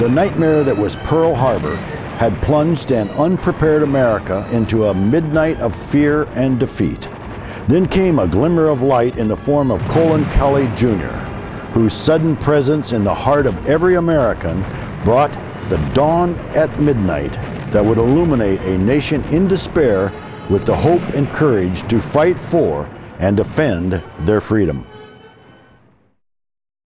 The nightmare that was Pearl Harbor had plunged an unprepared America into a midnight of fear and defeat. Then came a glimmer of light in the form of Colin Kelly Jr., whose sudden presence in the heart of every American brought the dawn at midnight that would illuminate a nation in despair with the hope and courage to fight for and defend their freedom.